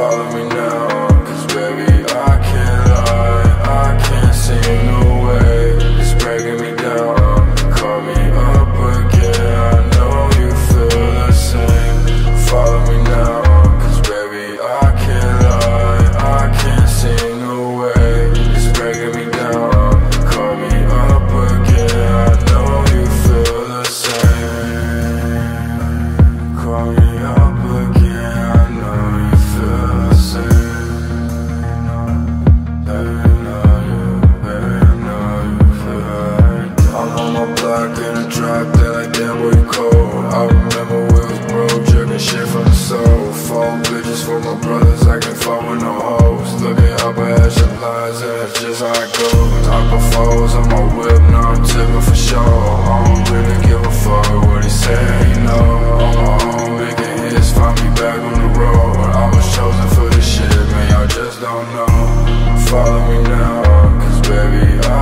follow me soul Four bitches for my brothers, I can fuck with no hoes. Looking up at your lies, that's just how I go. Top of foes on my whip, now I'm tipping for sure. I don't really give a fuck what he said, you know On my own, making hits, find me back on the road. I was chosen for this shit, man, y'all just don't know. Follow me now, cause baby, I